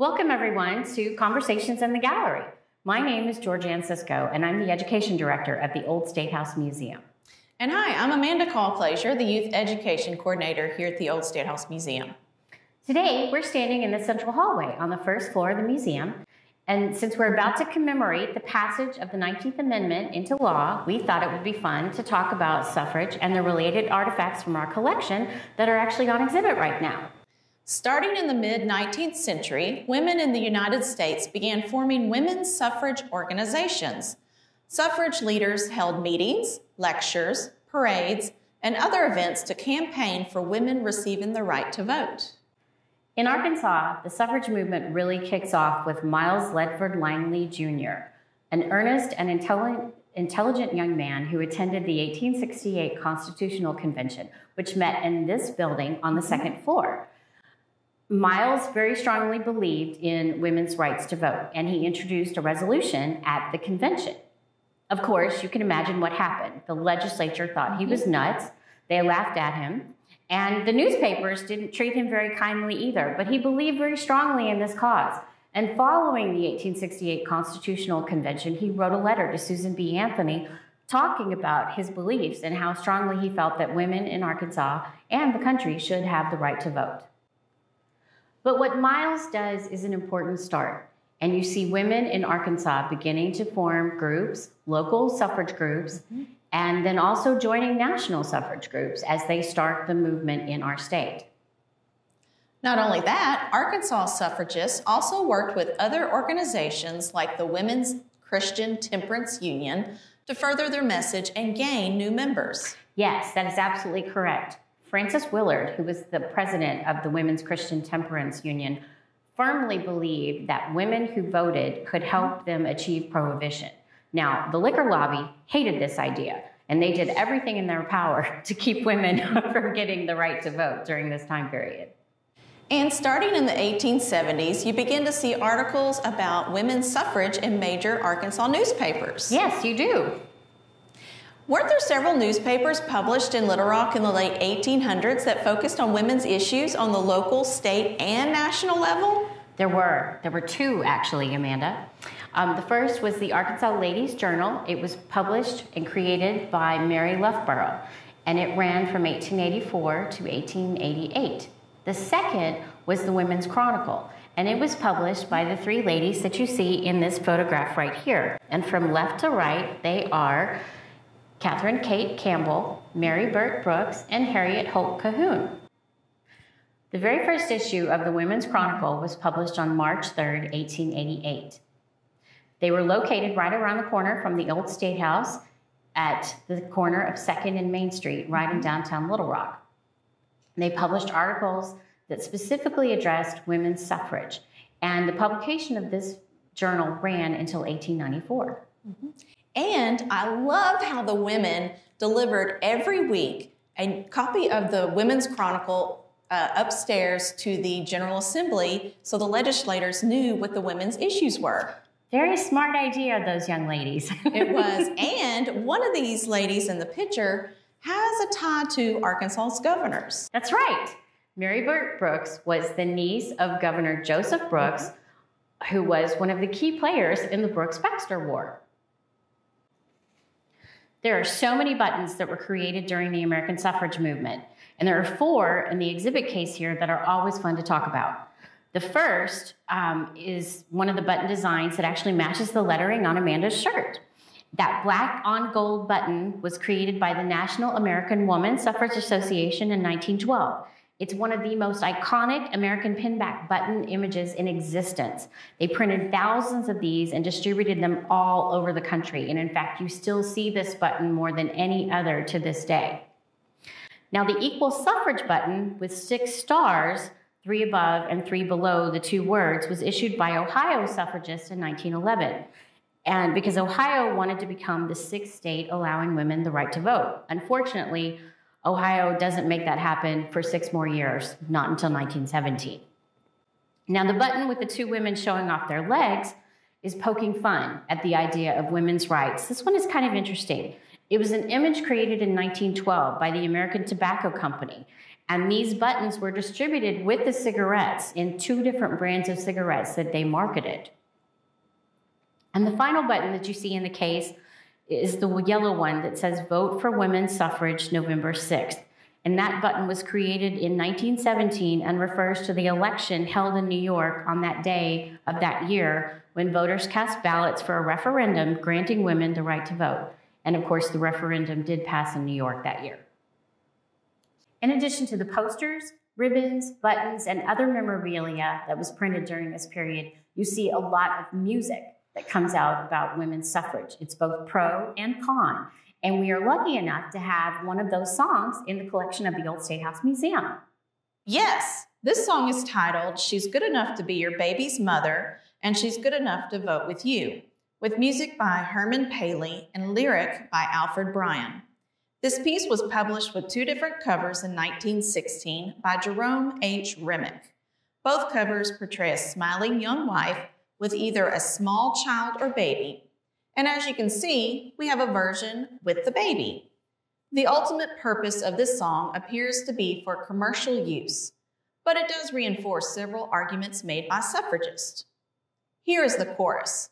Welcome, everyone, to Conversations in the Gallery. My name is Georganne Sisco, and I'm the Education Director at the Old State House Museum. And hi, I'm Amanda Colclasure, the Youth Education Coordinator here at the Old State House Museum. Today, we're standing in the central hallway on the first floor of the museum. And since we're about to commemorate the passage of the 19th Amendment into law, we thought it would be fun to talk about suffrage and the related artifacts from our collection that are actually on exhibit right now. Starting in the mid 19th century, women in the United States began forming women's suffrage organizations. Suffrage leaders held meetings, lectures, parades, and other events to campaign for women receiving the right to vote. In Arkansas, the suffrage movement really kicks off with Miles Ledford Langley Jr., an earnest and intelligent, intelligent young man who attended the 1868 Constitutional Convention, which met in this building on the second floor. Miles very strongly believed in women's rights to vote, and he introduced a resolution at the convention. Of course, you can imagine what happened. The legislature thought he was nuts, they laughed at him, and the newspapers didn't treat him very kindly either, but he believed very strongly in this cause. And following the 1868 Constitutional Convention, he wrote a letter to Susan B. Anthony talking about his beliefs and how strongly he felt that women in Arkansas and the country should have the right to vote. But what Miles does is an important start. And you see women in Arkansas beginning to form groups, local suffrage groups, mm-hmm. and then also joining national suffrage groups as they start the movement in our state. Not only that, Arkansas suffragists also worked with other organizations like the Women's Christian Temperance Union to further their message and gain new members. Yes, that is absolutely correct. Frances Willard, who was the president of the Women's Christian Temperance Union, firmly believed that women who voted could help them achieve prohibition. Now, the liquor lobby hated this idea, and they did everything in their power to keep women from getting the right to vote during this time period. And starting in the 1870s, you begin to see articles about women's suffrage in major Arkansas newspapers. Yes, you do. Weren't there several newspapers published in Little Rock in the late 1800s that focused on women's issues on the local, state, and national level? There were. There were two, actually, Amanda. Um, the first was the Arkansas Ladies Journal. It was published and created by Mary Loughborough, and it ran from 1884 to 1888. The second was the Women's Chronicle, and it was published by the three ladies that you see in this photograph right here. And from left to right, they are Catherine Kate Campbell, Mary Burt Brooks, and Harriet Holt Cahoon. The very first issue of the Women's Chronicle was published on March 3, 1888. They were located right around the corner from the old State House at the corner of 2nd and Main Street, right in downtown Little Rock. They published articles that specifically addressed women's suffrage, and the publication of this journal ran until 1894. Mm-hmm. And I love how the women delivered every week a copy of the Women's Chronicle uh, upstairs to the General Assembly so the legislators knew what the women's issues were. Very smart idea, those young ladies. it was. And one of these ladies in the picture has a tie to Arkansas's governors. That's right. Mary Burt Brooks was the niece of Governor Joseph Brooks, who was one of the key players in the Brooks Baxter War. There are so many buttons that were created during the American suffrage movement, and there are four in the exhibit case here that are always fun to talk about. The first um, is one of the button designs that actually matches the lettering on Amanda's shirt. That black on gold button was created by the National American Woman Suffrage Association in 1912. It's one of the most iconic American pinback button images in existence. They printed thousands of these and distributed them all over the country. And in fact, you still see this button more than any other to this day. Now, the equal suffrage button with six stars, three above and three below the two words, was issued by Ohio suffragists in 1911. And because Ohio wanted to become the sixth state allowing women the right to vote. Unfortunately, Ohio doesn't make that happen for six more years, not until 1917. Now, the button with the two women showing off their legs is poking fun at the idea of women's rights. This one is kind of interesting. It was an image created in 1912 by the American Tobacco Company, And these buttons were distributed with the cigarettes in two different brands of cigarettes that they marketed. And the final button that you see in the case is the yellow one that says Vote for Women's Suffrage November 6th. And that button was created in 1917 and refers to the election held in New York on that day of that year when voters cast ballots for a referendum granting women the right to vote. And of course, the referendum did pass in New York that year. In addition to the posters, ribbons, buttons, and other memorabilia that was printed during this period, you see a lot of music that comes out about women's suffrage. It's both pro and con. And we are lucky enough to have one of those songs in the collection of the Old State House Museum. Yes, this song is titled She's Good Enough to Be Your Baby's Mother and She's Good Enough to Vote with You, with music by Herman Paley and lyric by Alfred Bryan. This piece was published with two different covers in 1916 by Jerome H. Remick. Both covers portray a smiling young wife with either a small child or baby. And as you can see, we have a version with the baby. The ultimate purpose of this song appears to be for commercial use, but it does reinforce several arguments made by suffragists. Here is the chorus.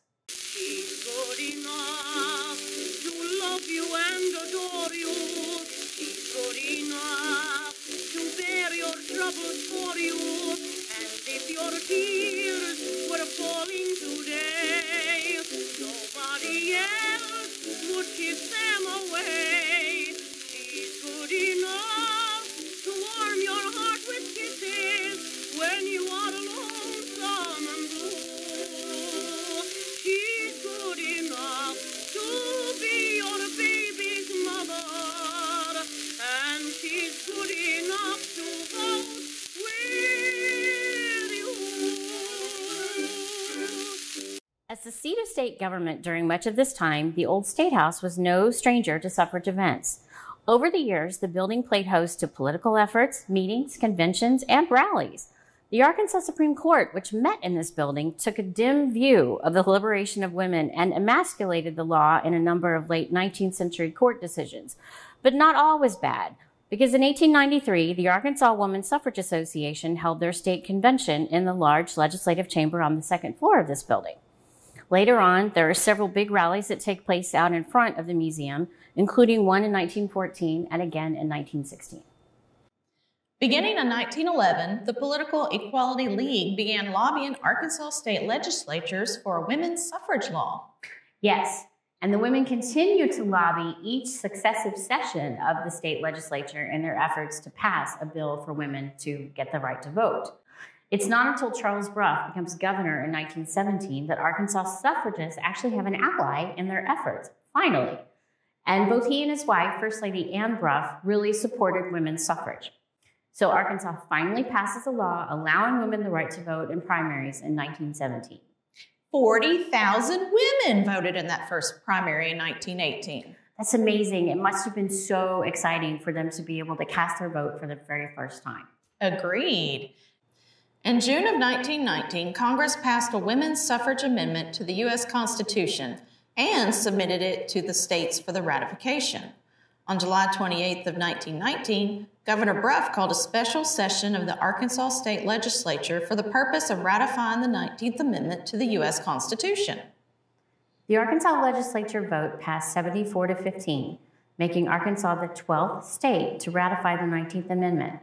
If your tears were falling today, seat of state government during much of this time, the Old State House was no stranger to suffrage events. Over the years, the building played host to political efforts, meetings, conventions, and rallies. The Arkansas Supreme Court, which met in this building, took a dim view of the liberation of women and emasculated the law in a number of late 19th century court decisions. But not all was bad, because in 1893, the Arkansas Woman Suffrage Association held their state convention in the large legislative chamber on the second floor of this building. Later on, there are several big rallies that take place out in front of the museum, including one in 1914 and again in 1916. Beginning in 1911, the Political Equality League began lobbying Arkansas state legislatures for a women's suffrage law. Yes, and the women continue to lobby each successive session of the state legislature in their efforts to pass a bill for women to get the right to vote. It's not until Charles Brough becomes governor in 1917 that Arkansas suffragists actually have an ally in their efforts, finally. And both he and his wife, First Lady Anne Brough, really supported women's suffrage. So Arkansas finally passes a law allowing women the right to vote in primaries in 1917. 40,000 women voted in that first primary in 1918. That's amazing. It must have been so exciting for them to be able to cast their vote for the very first time. Agreed. In June of 1919, Congress passed a women's suffrage amendment to the U.S. Constitution and submitted it to the states for the ratification. On July 28th of 1919, Governor Brough called a special session of the Arkansas State Legislature for the purpose of ratifying the 19th Amendment to the U.S. Constitution. The Arkansas legislature vote passed 74 to 15, making Arkansas the 12th state to ratify the 19th Amendment.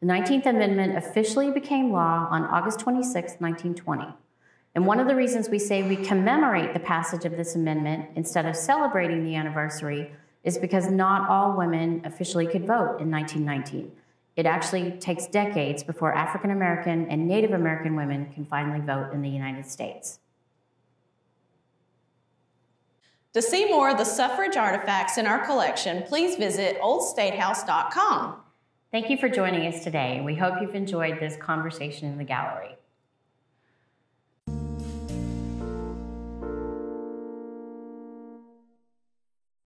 The 19th Amendment officially became law on August 26, 1920. And one of the reasons we say we commemorate the passage of this amendment instead of celebrating the anniversary is because not all women officially could vote in 1919. It actually takes decades before African American and Native American women can finally vote in the United States. To see more of the suffrage artifacts in our collection, please visit oldstatehouse.com. Thank you for joining us today. We hope you've enjoyed this conversation in the gallery.